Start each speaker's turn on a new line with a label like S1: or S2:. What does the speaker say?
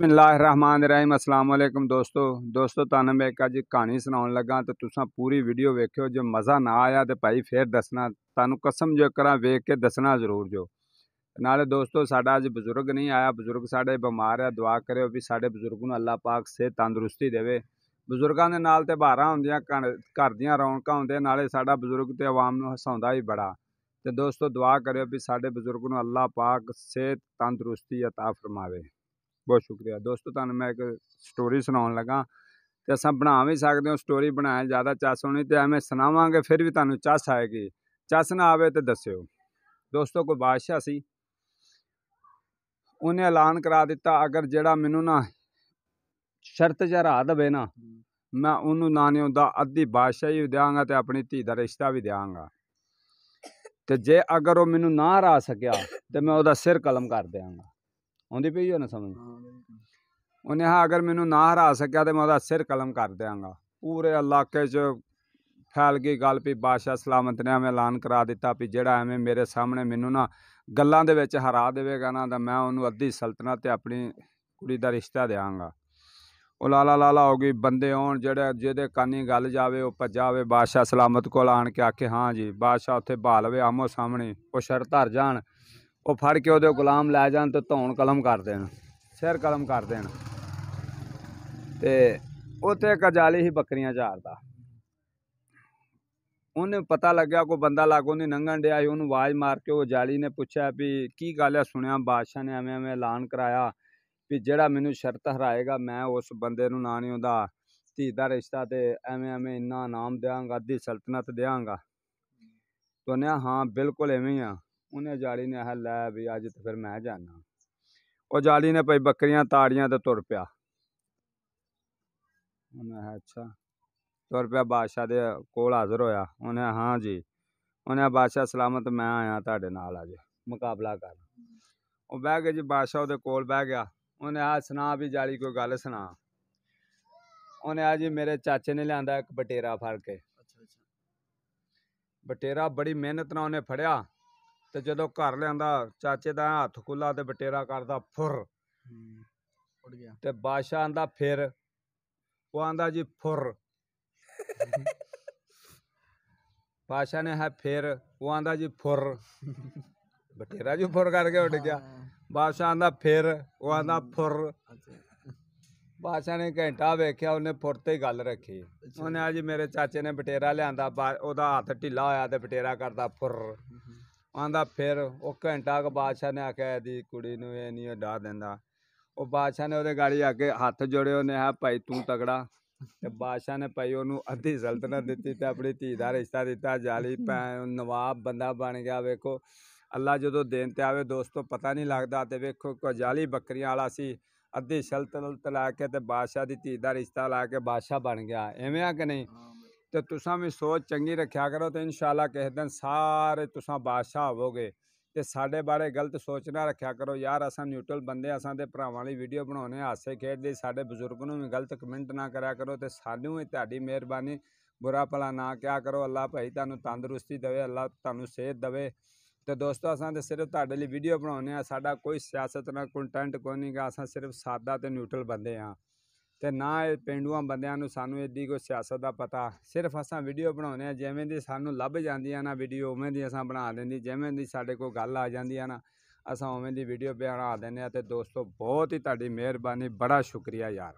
S1: ਬਿਸਮਿਲ੍ਲਾਹਿਰਰਹਿਮਾਨਿਰਰਹੀਮ ਅਸਲਾਮ ਵਾਲੇਕਮ ਦੋਸਤੋ ਦੋਸਤੋ ਤੁਹਾਨੂੰ ਮੈਂ ਇੱਕ ਅੱਜ ਕਹਾਣੀ ਸੁਣਾਉਣ ਲੱਗਾ ਤੇ ਤੁਸੀਂ ਪੂਰੀ ਵੀਡੀਓ ਵੇਖਿਓ ਜੇ ਮਜ਼ਾ ਨਾ ਆਇਆ ਤੇ ਭਾਈ ਫੇਰ ਦੱਸਣਾ ਤੁਹਾਨੂੰ ਕਸਮ ਜੋ ਕਰਾਂ ਵੇਖ ਕੇ ਦੱਸਣਾ ਜ਼ਰੂਰ ਜੋ ਨਾਲੇ ਦੋਸਤੋ ਸਾਡਾ ਅੱਜ ਬਜ਼ੁਰਗ ਨਹੀਂ ਆਇਆ ਬਜ਼ੁਰਗ ਸਾਡੇ ਬਿਮਾਰ ਆ ਦੁਆ ਕਰਿਓ ਵੀ ਸਾਡੇ ਬਜ਼ੁਰਗ ਨੂੰ ਅੱਲਾਹ ਪਾਕ ਸਿਹਤ ਤੰਦਰੁਸਤੀ ਦੇਵੇ ਬਜ਼ੁਰਗਾਂ ਦੇ ਨਾਲ ਤੇ ਬਾਰਾਂ ਹੁੰਦੀਆਂ ਘਰ ਘਰ ਦੀਆਂ ਰੌਣਕਾਂ ਹੁੰਦੀਆਂ ਨਾਲੇ ਸਾਡਾ ਬਜ਼ੁਰਗ ਤੇ ਆਵਾਮ ਨੂੰ ਹਸਾਉਂਦਾ ਹੀ ਬੜਾ ਤੇ ਦੋਸਤੋ ਦੁਆ ਕਰਿਓ ਵੀ ਸਾਡੇ ਬਜ਼ੁਰਗ ਨੂੰ ਅੱਲਾਹ ਪਾਕ ਸਿਹਤ ਤੰਦਰੁਸਤੀ عطا ਫਰਮਾਵੇ ਬਹੁਤ ਸ਼ੁਕਰੀਆ। ਦੋਸਤੋ, ਤੁਹਾਨੂੰ ਮੈਂ ਇੱਕ ਸਟੋਰੀ ਸੁਣਾਉਣ ਲੱਗਾ। ਤੇ ਅਸਾਂ ਬਣਾ ਵੀ ਸਕਦੇ ਹਾਂ ਸਟੋਰੀ ਬਣਾਇਆ, ਜ਼ਿਆਦਾ ਚੱਸ ਹੋਣੀ ਤੇ ਐਵੇਂ ਸੁਣਾਵਾਂਗੇ, ਫਿਰ ਵੀ ਤੁਹਾਨੂੰ ਚੱਸ ਆਏਗੀ। ਚੱਸ ਨਾ ਆਵੇ ਤੇ ਦੱਸਿਓ। ਦੋਸਤੋ, ਕੋਈ ਬਾਦਸ਼ਾਹ ਸੀ। ਉਹਨੇ ਐਲਾਨ ਕਰਾ ਦਿੱਤਾ, ਅਗਰ ਜਿਹੜਾ ਮੈਨੂੰ ਨਾ ਸ਼ਰਤ ਜਰਾ ਦਵੇ ਨਾ, ਮੈਂ ਉਹਨੂੰ ਨਾ ਨਹੀਂ ਹੁੰਦਾ, ਅੱਧੀ ਬਾਦਸ਼ਾਹੀ ਵੀ ਦਿਆਂਗਾ ਤੇ ਆਪਣੀ ਧੀ ਦਾ ਰਿਸ਼ਤਾ ਵੀ ਦਿਆਂਗਾ। ਤੇ ਜੇ ਅਗਰ ਉਹ ਮੈਨੂੰ ਨਾ ਹਰਾ ਸਕਿਆ, ਤੇ ਮੈਂ ਉਹਦਾ ਸਿਰ ਕਲਮ ਕਰ ਦਿਆਂਗਾ। ਆਉਂਦੀ ਪਈ ਹੋ ਨਾ ਸਮਝ? ਉਹਨੇ ਹਾਂ ਅਗਰ ਮੈਨੂੰ ਨਾ ਹਰਾ ਸਕਿਆ ਤੇ ਮੈਂ ਉਹਦਾ ਸਿਰ ਕਲਮ ਕਰ ਦਿਆਂਗਾ। ਪੂਰੇ ਇਲਾਕੇ 'ਚ ਫੈਲ ਗਈ ਗੱਲ ਵੀ ਬਾਦਸ਼ਾਹ ਸਲਾਮਤ ਨੇ ਐਵੇਂ ਐਲਾਨ ਕਰਾ ਦਿੱਤਾ ਵੀ ਜਿਹੜਾ ਐਵੇਂ ਮੇਰੇ ਸਾਹਮਣੇ ਮੈਨੂੰ ਨਾ ਗੱਲਾਂ ਦੇ ਵਿੱਚ ਹਰਾ ਦੇਵੇਗਾ ਨਾ ਤਾਂ ਮੈਂ ਉਹਨੂੰ ਅੱਧੀ ਸਲਤਨਤ ਤੇ ਆਪਣੀ ਕੁੜੀ ਦਾ ਰਿਸ਼ਤਾ ਦਿਆਂਗਾ। ਉਹ ਲਾਲਾ ਲਾਲਾ ਹੋ ਗਈ ਬੰਦੇ ਆਉਣ ਜਿਹੜੇ ਜਿਹਦੇ ਕੰਨੀ ਗੱਲ ਜਾਵੇ ਉਹ ਭੱਜਾਵੇ ਬਾਦਸ਼ਾਹ ਸਲਾਮਤ ਕੋਲ ਆਣ ਕੇ ਆਖੇ ਹਾਂ ਜੀ ਬਾਦਸ਼ਾਹ ਉੱਥੇ ਬਹਾ ਲਵੇ ਆਮੋ ਸਾਹਮਣੇ ਉਹ ਸ਼ਰਤ ਧਰ ਜਾਣ। ਉਹ ਫੜ ਕੇ ਉਹਦੇ ਗੁਲਾਮ ਲੈ ਜਾਣ ਤੇ ਧੌਣ ਕਲਮ ਕਰ ਦੇਣ, ਸਿਰ ਕਲਮ ਕਰ ਦੇਣ। ਤੇ ਉੱਥੇ ਇੱਕ ਜਾਲੀ ਹੀ ਬੱਕਰੀਆਂ ਚਾਰਦਾ ਉਹਨੇ ਪਤਾ ਲੱਗਿਆ ਕੋਈ ਬੰਦਾ ਲਾਗੋਂ ਨਹੀਂ ਲੰਘਣ ਡਿਆ ਸੀ, ਉਹਨੂੰ ਆਵਾਜ਼ ਮਾਰ ਕੇ ਉਹ ਜਾਲੀ ਨੇ ਪੁੱਛਿਆ ਵੀ ਕੀ ਗੱਲ ਹੈ ਸੁਣਿਆ ਬਾਦਸ਼ਾਹ ਨੇ ਐਵੇਂ ਐਵੇਂ ਐਲਾਨ ਕਰਾਇਆ ਵੀ ਜਿਹੜਾ ਮੈਨੂੰ ਸ਼ਰਤ ਹਰਾਏਗਾ, ਮੈਂ ਉਸ ਬੰਦੇ ਨੂੰ ਨਾ ਨਹੀਂ ਉਹਦਾ ਧੀ ਦਾ ਰਿਸ਼ਤਾ ਤੇ ਐਵੇਂ ਐਵੇਂ ਇੰਨਾ ਨਾਮ ਦਿਆਂਗਾ, ਅੱਧੀ ਸਲਤਨਤ ਦਿਆਂਗਾ। ਤੋਨੇ ਹਾਂ, ਬਿਲਕੁਲ ਐਵੇਂ ਹੀ ਆ। ਉਹਨੇ ਜਾਲੀ ਨੇ ਆਹ ਲੈ ਵੀ ਅੱਜ ਤੇ ਫਿਰ ਮੈਂ ਜਾਣਾ ਉਹ ਜਾਲੀ ਨੇ ਭਾਈ ਬੱਕਰੀਆਂ ਤਾੜੀਆਂ ਤੇ ਤੁਰ ਪਿਆ। ਉਹਨੇ ਅੱਛਾ। ਤੁਰ ਪਿਆ ਬਾਦਸ਼ਾਹ ਦੇ ਕੋਲ ਹਾਜ਼ਰ ਹੋਇਆ। ਉਹਨੇ ਹਾਂ ਜੀ। ਉਹਨੇ ਬਾਦਸ਼ਾਹ ਸਲਾਮਤ ਮੈਂ ਆਇਆ ਤੁਹਾਡੇ ਨਾਲ ਅੱਜ ਮੁਕਾਬਲਾ ਕਰ ਉਹ ਬਹਿ ਗਿਆ ਜੀ ਬਾਦਸ਼ਾਹ ਉਹਦੇ ਕੋਲ ਬਹਿ ਗਿਆ। ਉਹਨੇ ਆ ਸੁਣਾ ਵੀ ਜਾਲੀ ਕੋਈ ਗੱਲ ਸੁਣਾ। ਉਹਨੇ ਆ ਜੀ ਮੇਰੇ ਚਾਚੇ ਨੇ ਲਿਆਂਦਾ ਇੱਕ ਬਟੇਰਾ ਫੜ ਕੇ।
S2: ਅੱਛਾ ਅੱਛਾ।
S1: ਬਟੇਰਾ ਬੜੀ ਮਿਹਨਤ ਨਾਲ ਉਹਨੇ ਫੜਿਆ। ਤੇ ਜਦੋਂ ਘਰ ਲਿਆਂਦਾ ਚਾਚੇ ਦਾ ਹੱਥ ਖੁੱਲਾ ਤੇ ਬਟੇਰਾ ਕਰਦਾ ਫੁਰ।
S2: ਹੂੰ ਉੱਡ ਗਿਆ।
S1: ਤੇ ਬਾਦਸ਼ਾਹ ਆਂਦਾ ਫਿਰ। ਉਹ ਆਂਦਾ ਜੀ ਫੁਰ। ਬਾਦਸ਼ਾਹ ਨੇ ਹੈ ਫਿਰ। ਉਹ ਆਂਦਾ ਜੀ ਫੁਰ। ਬਟੇਰਾ ਜੀ ਫੁਰ ਕਰਕੇ ਉੱਡ ਗਿਆ। ਬਾਦਸ਼ਾਹ ਆਂਦਾ ਫਿਰ। ਉਹ ਆਂਦਾ ਫੁਰ। ਬਾਦਸ਼ਾਹ ਨੇ ਘੰਟਾ ਵੇਖਿਆ ਉਹਨੇ ਫੁਰ ਤੇ ਹੀ ਗੱਲ ਰੱਖੀ। ਉਹਨੇ ਆ ਜੀ ਮੇਰੇ ਚਾਚੇ ਨੇ ਬਟੇਰਾ ਲਿਆਂਦਾ ਬਾ- ਉਹਦਾ ਹੱਥ ਢਿੱਲਾ ਹੋਇਆ ਤੇ ਬਟੇਰਾ ਕਰਦਾ ਫੁਰ। ਆਂਦਾ ਫਿਰ ਉਹ ਘੰਟਾ ਕੁ ਬਾਦਸ਼ਾਹ ਨੇ ਆਖਿਆ ਇਹਦੀ ਕੁੜੀ ਨੂੰ ਇਹ ਨਹੀਂ ਡਾ ਦਿੰਦਾ। ਉਹ ਬਾਦਸ਼ਾਹ ਨੇ ਉਹਦੇ ਗਾੜੀ ਆ ਕੇ ਹੱਥ ਜੋੜੇ ਉਹਨੇ ਆ ਭਾਈ ਤੂੰ ਤਗੜਾ ਤੇ ਬਾਦਸ਼ਾਹ ਨੇ ਭਾਈ ਉਹਨੂੰ ਅੱਧੀ ਸਲਤਨਤ ਦਿੱਤੀ ਤੇ ਆਪਣੀ ਧੀ ਦਾ ਰਿਸ਼ਤਾ ਦਿੱਤਾ ਜਾਲੀ ਭੈਣ ਨਵਾਬ ਬੰਦਾ ਬਣ ਗਿਆ ਵੇਖੋ। ਅੱਲਾ ਜਦੋਂ ਦੇਣ ਤੇ ਆਵੇ ਦੋਸਤੋ ਪਤਾ ਨਹੀਂ ਲੱਗਦਾ ਤੇ ਵੇਖੋ ਕੋ ਜਾਲੀ ਬੱਕਰੀਆਂ ਵਾਲਾ ਸੀ ਅੱਧੀ ਸਲਤਨਤ ਲਾ ਕੇ ਤੇ ਬਾਦਸ਼ਾਹ ਦੀ ਧੀ ਦਾ ਰਿਸ਼ਤਾ ਲਾ ਕੇ ਬਾਦਸ਼ਾਹ ਬਣ ਗਿਆ। ਐਵੇਂ ਆ ਕਿ ਨਹੀਂ। ਤੇ ਤੁਸਾਂ ਵੀ ਸੋਚ ਚੰਗੀ ਰੱਖਿਆ ਕਰੋ ਤੇ ਇਨਸ਼ਾਅੱਲਾ ਕਿਸੇ ਦਿਨ ਸਾਰੇ ਤੁਸਾਂ ਬਾਦਸ਼ਾਹ ਹੋਵੋਗੇ। ਤੇ ਸਾਡੇ ਬਾਰੇ ਗਲਤ ਸੋਚ ਨਾ ਰੱਖਿਆ ਕਰੋ। ਯਾਰ, ਅਸਾਂ ਨਿਊਟਰਲ ਬੰਦੇ ਅਸਾਂ ਦੇ ਭਰਾਵਾਂ ਲਈ ਵੀਡੀਓ ਬਣਾਉਣੇ ਹਾਸੇ ਖੇਡਦੇ। ਸਾਡੇ ਬਜ਼ੁਰਗ ਨੂੰ ਵੀ ਗਲਤ ਕਮੈਂਟ ਨਾ ਕਰਿਆ ਕਰੋ ਤੇ ਸਾਨੂੰ ਵੀ ਤੁਹਾਡੀ ਮਿਹਰਬਾਨੀ। ਬੁਰਾ ਭਲਾ ਨਾ ਕਿਆ ਕਰੋ। ਅੱਲਾ ਭਾਈ ਤੁਹਾਨੂੰ ਤੰਦਰੁਸਤੀ ਦੇਵੇ, ਅੱਲਾ ਤੁਹਾਨੂੰ ਸਿਹਤ ਦੇਵੇ। ਤੇ ਦੋਸਤੋ, ਅਸਾਂ ਤੇ ਸਿਰਫ ਤੁਹਾਡੇ ਲਈ ਵੀਡੀਓ ਬਣਾਉਣੇ ਆ। ਸਾਡਾ ਕੋਈ ਸਿਆਸਤ ਨਾਲ ਕੰਟੈਂਟ ਕੋਈ ਨਹੀਂ ਅਸਾਂ ਸਿਰਫ ਸਾਦਾ ਤੇ ਨਿਊਟਰਲ ਬੰਦੇ ਆ। ਤੇ ਨਾ ਇਹ ਪਿੰਡੂਆਂ ਬੰਦਿਆਂ ਨੂੰ ਸਾਨੂੰ ਏਡੀ ਕੋਈ ਸਿਆਸਤ ਦਾ ਪਤਾ। ਸਿਰਫ ਅਸਾਂ ਵੀਡੀਓ ਬਣਾਉਂਦੇ ਆ ਜਿਵੇਂ ਦੀ ਸਾਨੂੰ ਲੱਭ ਜਾਂਦੀਆਂ ਨਾ ਵੀਡੀਓ, ਉਵੇਂ ਦੀ ਅਸਾਂ ਬਣਾ ਦਿੰਦੀ, ਜਿਵੇਂ ਦੀ ਸਾਡੇ ਕੋਲ ਗੱਲ ਆ ਜਾਂਦੀ ਆ ਨਾ, ਅਸਾਂ ਉਵੇਂ ਦੀ ਵੀਡੀਓ ਬਣਾ ਦਿੰਦੇ ਆ ਤੇ ਦੋਸਤੋ, ਬਹੁਤ ਹੀ ਤੁਹਾਡੀ ਮਿਹਰਬਾਨੀ, ਬੜਾ ਸ਼ੁਕਰੀਆ ਯਾਰ।